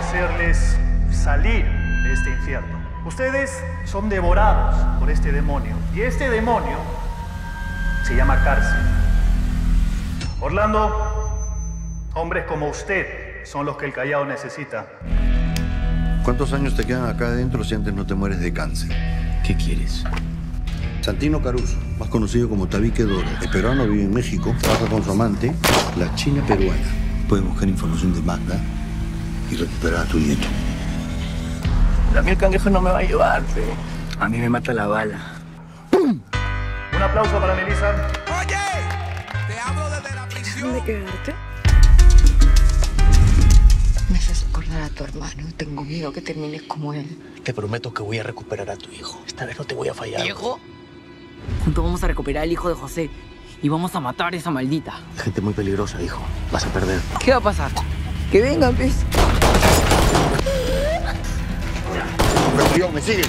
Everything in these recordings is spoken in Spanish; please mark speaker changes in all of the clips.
Speaker 1: hacerles salir de este infierno. Ustedes son devorados por este demonio. Y este demonio se llama cárcel. Orlando, hombres como usted son los que el Callao necesita.
Speaker 2: ¿Cuántos años te quedan acá adentro si antes no te mueres de cáncer?
Speaker 3: ¿Qué quieres?
Speaker 2: Santino Caruso, más conocido como Tabique Doro. El peruano vive en México, trabaja con su amante, la china peruana. Puedes buscar información de Magda y recuperar a tu nieto.
Speaker 3: A mí el cangrejo no me va a llevar, fe. A mí me mata la bala.
Speaker 1: Un aplauso para Melissa.
Speaker 4: Oye, te hablo desde la prisión.
Speaker 5: ¿Dónde quedarte?
Speaker 6: Me haces acordar a tu hermano. Tengo miedo que termines como él.
Speaker 3: Te prometo que voy a recuperar a tu hijo. Esta vez no te voy a fallar.
Speaker 6: ¿Hijo?
Speaker 7: Juntos vamos a recuperar al hijo de José y vamos a matar a esa maldita.
Speaker 3: Gente muy peligrosa, hijo. Vas a perder.
Speaker 7: ¿Qué va a pasar? Que vengan, pues.
Speaker 2: Me sigue.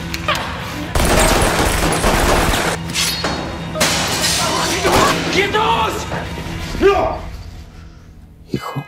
Speaker 3: Hijo.